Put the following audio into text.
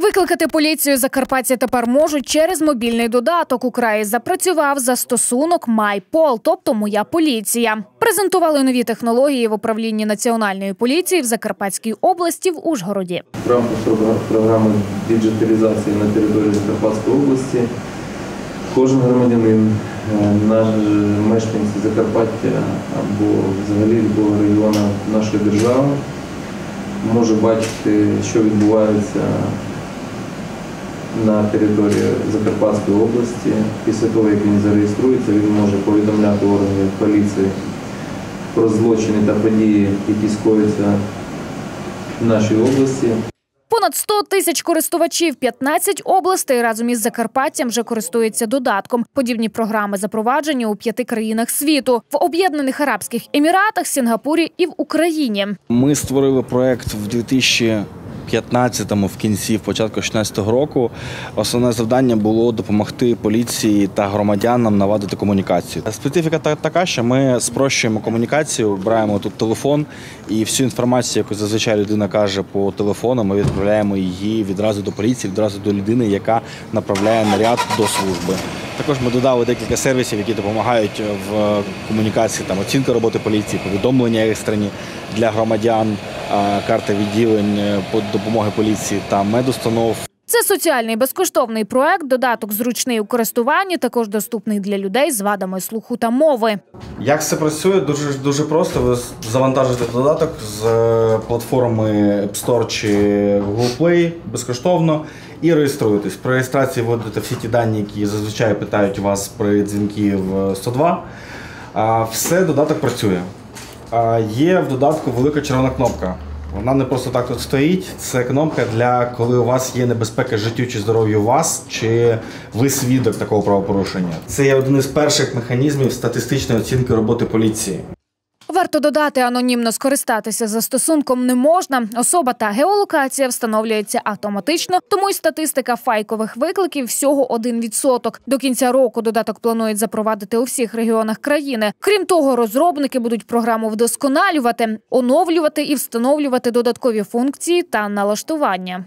Викликати поліцію Закарпаття тепер можуть через мобільний додаток. У краї запрацював застосунок MyPol, тобто Моя поліція. Презентували нові технології в управлінні національної поліції в Закарпатській області в Ужгороді. В рамках програми діджиталізації на території Закарпатської області кожен громадянин, е, наш мешканці Закарпаття або взагалі любого регіону нашої держави може бачити, що відбувається на території Закарпатської області. Після того, як він зареєструється, він може повідомляти органи поліції про злочини та події, які скоюються в нашій області. Понад 100 тисяч користувачів 15 областей разом із Закарпаттям вже користуються додатком. Подібні програми запроваджені у п'яти країнах світу в Об'єднаних Арабських Еміратах, Сінгапурі і в Україні. Ми створили проект в 2015-му, в кінці, в початку 2016 року. Основне завдання було допомогти поліції та громадянам наладити комунікацію. Специфіка та- така, що ми спрощуємо комунікацію, беремо тут телефон і всю інформацію, яку зазвичай людина каже по телефону, ми відправляємо її відразу до поліції, відразу до людини, яка направляє наряд до служби. Також ми додали декілька сервісів, які допомагають в комунікації, там оцінка роботи поліції, повідомлення екстрені для громадян, карта відділень е, допомоги поліції та медустанов. Це соціальний безкоштовний проект. Додаток зручний у користуванні, також доступний для людей з вадами слуху та мови. Як це працює? Дуже дуже просто. Ви завантажите додаток з е, платформи App Store чи Google Play безкоштовно і реєструєтесь. При реєстрації вводите всі ті дані, які зазвичай питають вас при дзвінки в 102. А все додаток працює. Є в додатку велика червона кнопка. Вона не просто так тут стоїть. Це кнопка для коли у вас є небезпека життю чи здоров'ю вас, чи ви свідок такого правопорушення. Це є один із перших механізмів статистичної оцінки роботи поліції. Варто додати, анонімно скористатися застосунком не можна. Особа та геолокація встановлюється автоматично, тому й статистика файкових викликів всього 1%. До кінця року додаток планують запровадити у всіх регіонах країни. Крім того, розробники будуть програму вдосконалювати, оновлювати і встановлювати додаткові функції та налаштування.